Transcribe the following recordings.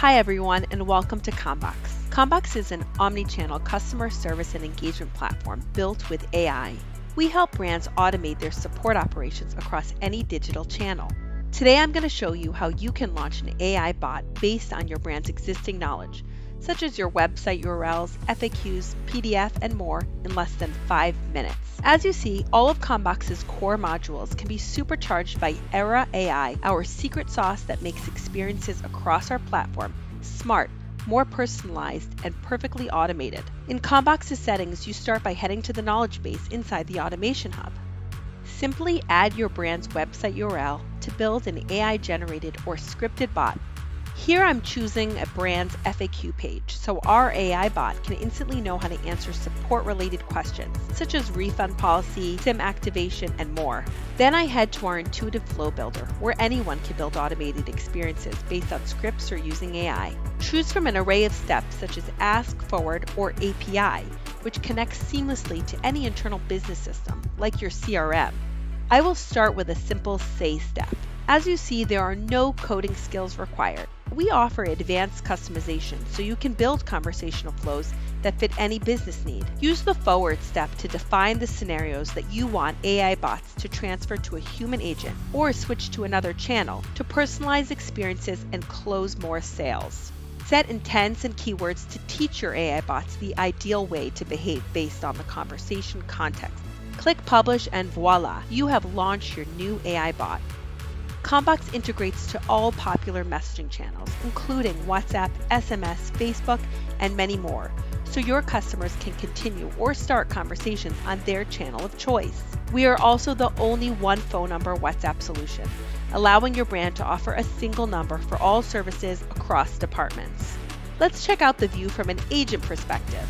Hi everyone and welcome to CommBox. CommBox is an omni-channel customer service and engagement platform built with AI. We help brands automate their support operations across any digital channel. Today I'm going to show you how you can launch an AI bot based on your brand's existing knowledge, such as your website URLs, FAQs, PDF, and more in less than 5 minutes. As you see, all of CommBox's core modules can be supercharged by Era AI, our secret sauce that makes experiences across our platform smart, more personalized, and perfectly automated. In CommBox's settings, you start by heading to the knowledge base inside the Automation Hub. Simply add your brand's website URL to build an AI generated or scripted bot here I'm choosing a brand's FAQ page, so our AI bot can instantly know how to answer support related questions, such as refund policy, SIM activation, and more. Then I head to our intuitive flow builder, where anyone can build automated experiences based on scripts or using AI. Choose from an array of steps such as Ask, Forward, or API, which connects seamlessly to any internal business system, like your CRM. I will start with a simple Say step. As you see, there are no coding skills required. We offer advanced customization so you can build conversational flows that fit any business need. Use the forward step to define the scenarios that you want AI bots to transfer to a human agent or switch to another channel to personalize experiences and close more sales. Set intents and keywords to teach your AI bots the ideal way to behave based on the conversation context. Click publish and voila, you have launched your new AI bot. CommBox integrates to all popular messaging channels, including WhatsApp, SMS, Facebook, and many more, so your customers can continue or start conversations on their channel of choice. We are also the only one phone number WhatsApp solution, allowing your brand to offer a single number for all services across departments. Let's check out the view from an agent perspective.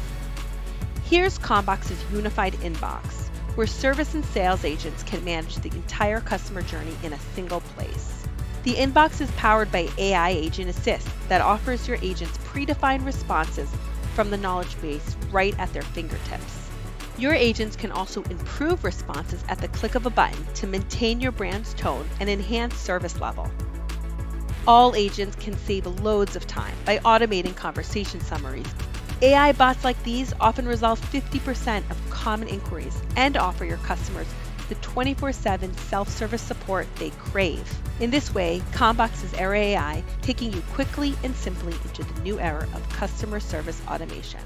Here's CommBox's unified inbox where service and sales agents can manage the entire customer journey in a single place. The inbox is powered by AI Agent Assist that offers your agents predefined responses from the knowledge base right at their fingertips. Your agents can also improve responses at the click of a button to maintain your brand's tone and enhance service level. All agents can save loads of time by automating conversation summaries AI bots like these often resolve 50% of common inquiries and offer your customers the 24 7 self service support they crave. In this way, CommBox is Era AI taking you quickly and simply into the new era of customer service automation.